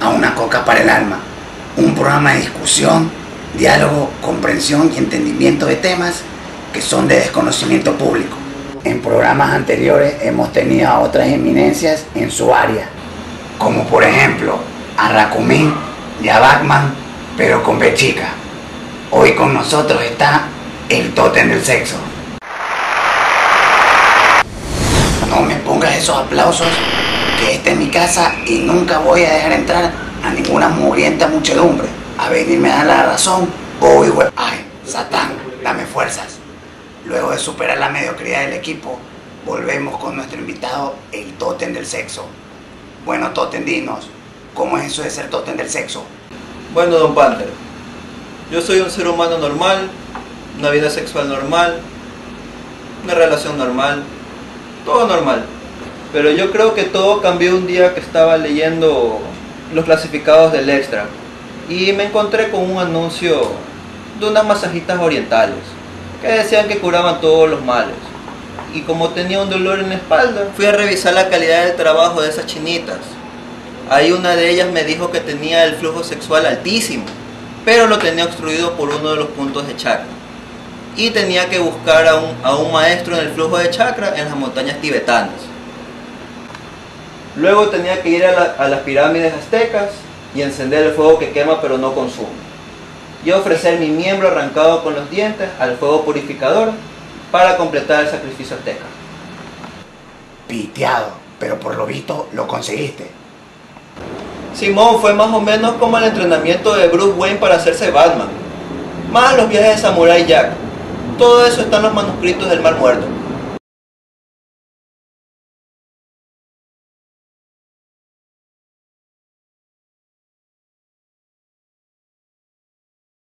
A Una Coca para el Alma, un programa de discusión, diálogo, comprensión y entendimiento de temas que son de desconocimiento público. En programas anteriores hemos tenido a otras eminencias en su área, como por ejemplo a Racumín y a Bachman, pero con Bechica. Hoy con nosotros está el tótem del sexo. No me pongas esos aplausos, que esta es mi casa y nunca voy a dejar entrar a ninguna mugrienta muchedumbre. A venirme a la razón, voy, güey. Ay, Satán, dame fuerzas. Luego de superar la mediocridad del equipo, volvemos con nuestro invitado, el tótem del sexo. Bueno, tótem, dinos, ¿cómo es eso de ser tótem del sexo? Bueno, don Panther, yo soy un ser humano normal, una vida sexual normal, una relación normal, todo normal. Pero yo creo que todo cambió un día que estaba leyendo los clasificados del Extra y me encontré con un anuncio de unas masajitas orientales que decían que curaban todos los males. Y como tenía un dolor en la espalda, fui a revisar la calidad del trabajo de esas chinitas. Ahí una de ellas me dijo que tenía el flujo sexual altísimo, pero lo tenía obstruido por uno de los puntos de chakra. Y tenía que buscar a un, a un maestro en el flujo de chakra en las montañas tibetanas. Luego tenía que ir a, la- a las pirámides aztecas y encender el fuego que quema pero no consume. Y ofrecer mi miembro arrancado con los dientes al fuego purificador para completar el sacrificio azteca. Piteado, pero por lo visto lo conseguiste. Simón fue más o menos como el entrenamiento de Bruce Wayne para hacerse Batman. Más los viajes de Samurai Jack. Todo eso está en los manuscritos del Mar Muerto.